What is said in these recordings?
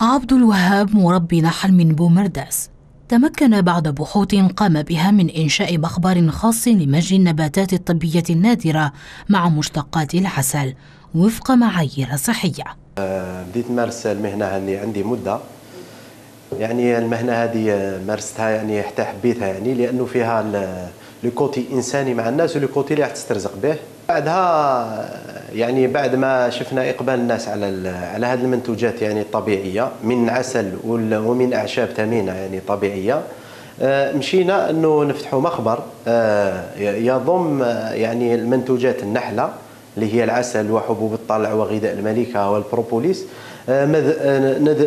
عبد الوهاب مربي نحل من بومرداس. تمكن بعد بحوث قام بها من إنشاء مخبر خاص لمزج النباتات الطبية النادرة مع مشتقات العسل وفق معايير صحية. بديت نمارس المهنة هذه عندي مدة. يعني المهنة هذه مارستها يعني حتى حبيتها يعني لأنه فيها le côté إنساني مع الناس و le côté اللي راح تسترزق به. بعدها يعني بعد ما شفنا إقبال الناس على على هذه المنتوجات يعني الطبيعية من عسل ومن أعشاب ثمينة يعني طبيعية آه، مشينا إنه نفتحوا مخبر آه، يضم آه، يعني المنتوجات النحلة اللي هي العسل وحبوب الطلع وغذاء الملكة والبروبوليس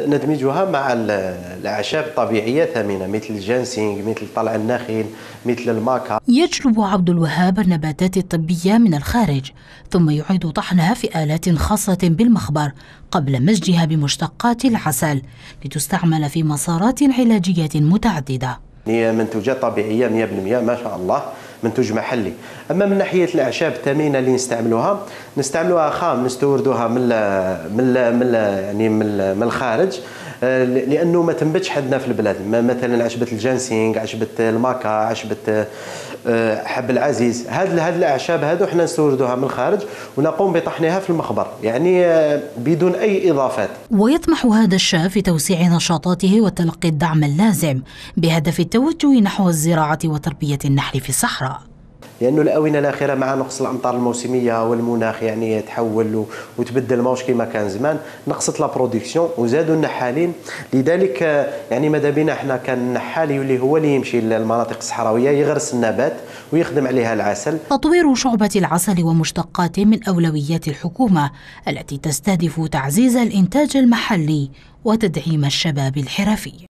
ندمجها مع الأعشاب الطبيعية ثمينه مثل الجانسينغ مثل طلع النخيل مثل الماكا. يجلب عبد الوهاب النباتات الطبية من الخارج ثم يعيد طحنها في آلات خاصة بالمخبر قبل مزجها بمشتقات العسل لتستعمل في مسارات علاجية متعددة. هي منتوجات طبيعية 100% ما شاء الله. منتوج محلي. أما من ناحية الأعشاب الثمينه اللي نستعملوها نستعملوها خام نستوردوها من من من يعني من الخارج. لأنه ما تنبتش حدنا في البلاد. مثلا عشبه الجانسينغ عشبه الماكا عشبه آه، حب العزيز. هذه هذه الأعشاب هذو إحنا نستوردوها من الخارج ونقوم بطحنها في المخبر. يعني آه، بدون أي إضافات. ويطمح هذا الشاب في توسيع نشاطاته وتلقي الدعم اللازم بهدف التوجه نحو الزراعة وتربية النحل في الصحراء. لأنه الأونة الأخيرة مع نقص الأمطار الموسمية والمناخ يعني يتحول وتبدل موش كما كان زمان نقصت لا برودكسيون وزادوا النحالين لذلك يعني ماذا بينا إحنا كان النحال يولي هو اللي يمشي للمناطق الصحراوية يغرس النبات ويخدم عليها العسل. تطوير شعبة العسل ومشتقاته من أولويات الحكومة التي تستهدف تعزيز الإنتاج المحلي وتدعيم الشباب الحرفي.